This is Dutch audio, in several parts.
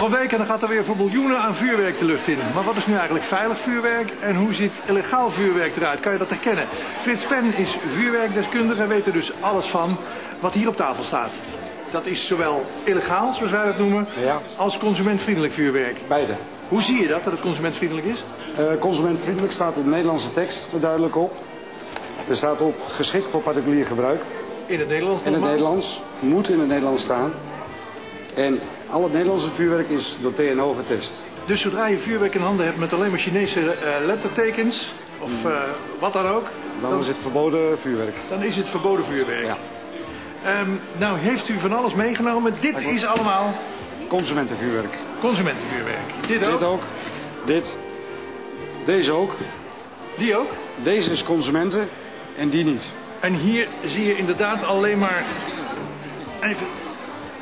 Nog een week en dan gaat er weer voor miljoenen aan vuurwerk de lucht in. Maar wat is nu eigenlijk veilig vuurwerk en hoe ziet illegaal vuurwerk eruit? Kan je dat herkennen? Frits Pen is vuurwerkdeskundige en weet er dus alles van wat hier op tafel staat. Dat is zowel illegaal, zoals wij dat noemen, Ja. als consumentvriendelijk vuurwerk. Beide. Hoe zie je dat, dat het consumentvriendelijk is? Eh, consumentvriendelijk staat in de Nederlandse tekst er duidelijk op. Er staat op geschikt voor particulier gebruik. In het Nederlands In het. Nederlands. Moet in het Nederlands staan. En al het Nederlandse vuurwerk is door TNO getest. Dus zodra je vuurwerk in handen hebt met alleen maar Chinese eh, lettertekens, of eh, wat dan ook, Dan dan, is het verboden vuurwerk. dan is het verboden vuurwerk. Ja. Ehm, nou heeft u van alles meegenomen. Dit is allemaal Consumentenvuurwerk. consumentenvuurwerk. Dit ook? Dit ook. Dit. Deze ook. Die ook? Deze is consumenten en die niet. En hier zie je inderdaad alleen maar... Even,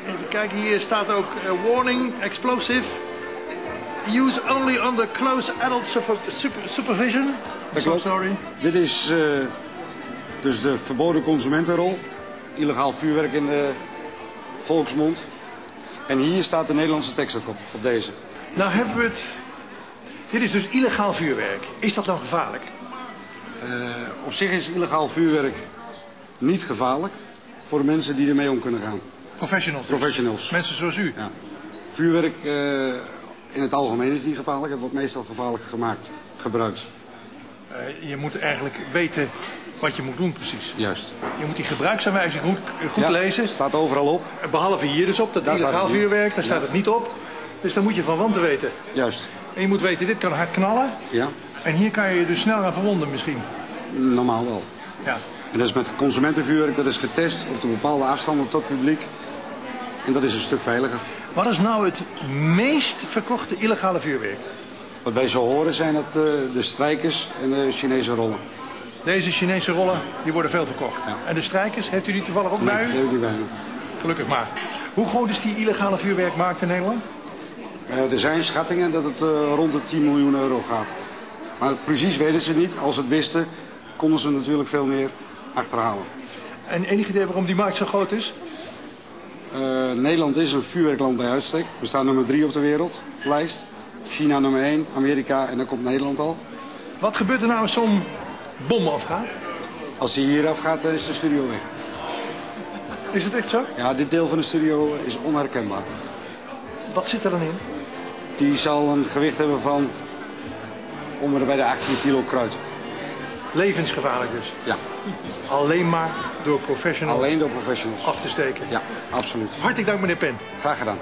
even kijken, hier staat ook eh, warning, explosive. Use only under close adult super- super- supervision. Dat klopt. sorry. Dit is eh, dus de verboden consumentenrol. Illegaal vuurwerk in de volksmond. En hier staat de Nederlandse tekst ook op, op deze. Nou hebben we het... Dit is dus illegaal vuurwerk. Is dat dan gevaarlijk? Op zich is illegaal vuurwerk niet gevaarlijk voor de mensen die ermee om kunnen gaan. Professionals. dus. Professionals. Mensen zoals u. Ja. Vuurwerk eh, in het algemeen is niet gevaarlijk. Het wordt meestal gevaarlijk gemaakt, gebruikt. Eh, je moet eigenlijk weten wat je moet doen precies. Juist. Je moet die gebruiksaanwijzing goed, goed Ja, lezen. staat overal op. Behalve hier dus op, dat Daar staat illegaal vuurwerk, daar staat het niet op. Dus dan moet je van wanten weten. Juist. En je moet weten, dit kan hard knallen. Ja, En hier kan je je dus snel aan verwonden misschien. normaal wel. Ja. En dat is met consumentenvuurwerk, dat is getest op een bepaalde afstanden tot publiek. En dat is een stuk veiliger. Wat is nou het meest verkochte illegale vuurwerk? Wat wij zo horen zijn dat eh, de strijkers en de Chinese rollen. Deze Chinese rollen, die worden veel verkocht. Ja. En de strijkers, heeft u die toevallig ook Nee, bij u? heb ik niet bij me. Gelukkig maar. Hoe groot is die illegale vuurwerkmarkt in Nederland? Eh, er zijn schattingen dat het eh, rond de 10 miljoen euro gaat. Maar precies weten ze niet. Als ze het wisten, konden ze natuurlijk veel meer achterhalen. En enig idee waarom die markt zo groot is? Eh, Nederland is een vuurwerkland bij uitstek. We staan nummer 3 op de wereldlijst. China nummer 1, Amerika en dan komt Nederland al. Wat gebeurt er nou als zo'n bom afgaat? Als die hier afgaat, dan is de studio weg. Is het echt zo? Ja, dit deel van de studio is onherkenbaar. Wat zit er dan in? Die zal een gewicht hebben van en bij de 18 kilo kruid. Levensgevaarlijk dus. Ja, Alleen maar door professionals alleen door professionals. af te steken. Ja, absoluut. Hartelijk dank meneer Pen. Graag gedaan.